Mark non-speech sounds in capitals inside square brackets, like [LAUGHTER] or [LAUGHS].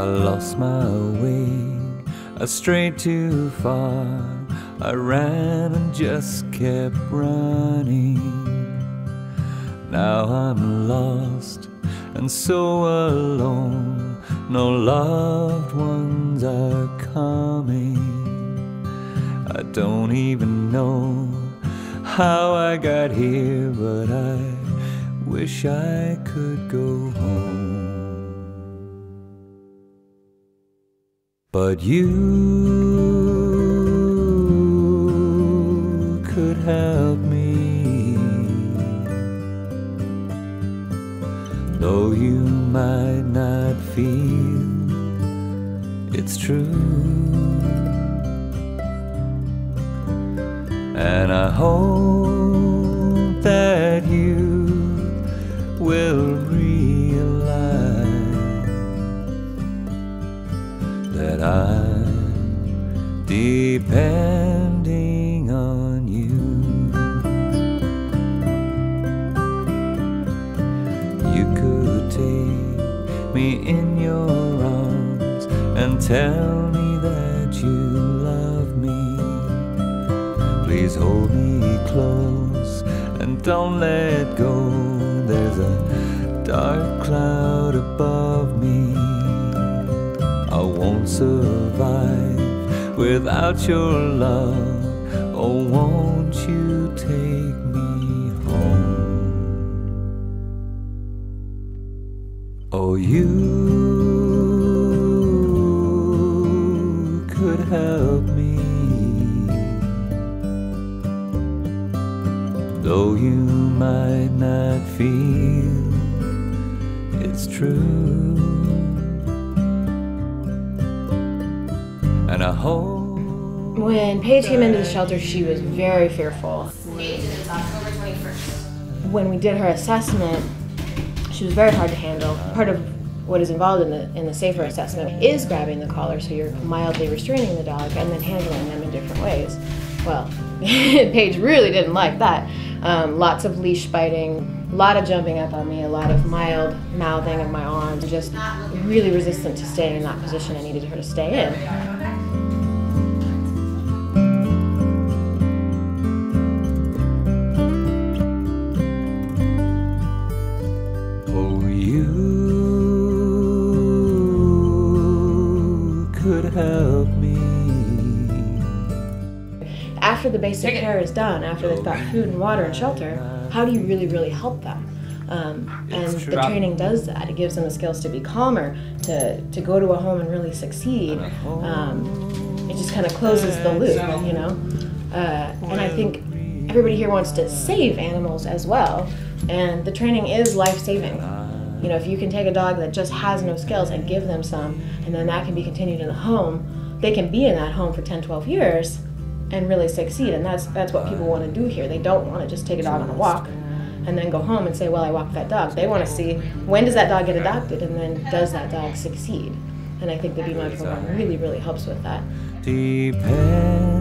I lost my way, I strayed too far. I ran and just kept running. Now I'm lost and so alone. No loved ones are coming. I don't even know how I got here, but I wish I could go home. But you could help me, though you might not feel it's true. And I hope depending on you. You could take me in your arms and tell me that you love me. Please hold me close and don't let go. There's a dark cloud above me. I won't survive without your love. Oh, won't you take me home? Oh, you could help me. Though you might not feel it's true. And I hope When Paige came into the shelter, she was very fearful. Paige, it's October 21st. When we did her assessment, she was very hard to handle. Part of what is involved in the in the SAFER assessment is grabbing the collar, so you're mildly restraining the dog and then handling them in different ways. Well, [LAUGHS] Paige really didn't like that. Um, lots of leash biting, a lot of jumping up on me, a lot of mild mouthing of my arms, just really resistant to staying in that position I needed her to stay in. Help me. after the basic care is done, after they've got food and water and shelter, how do you really, really help them? Um, and the training does that. It gives them the skills to be calmer, to, to go to a home and really succeed. Um, it just kind of closes the loop, you know? Uh, and I think everybody here wants to save animals as well, and the training is life saving. You know, if you can take a dog that just has no skills and give them some, and then that can be continued in the home, they can be in that home for 10, 12 years and really succeed. And that's that's what people want to do here. They don't want to just take a dog on a walk and then go home and say, "Well, I walked that dog." They want to see when does that dog get adopted, and then does that dog succeed. And I think the Be My program really, really helps with that. Depend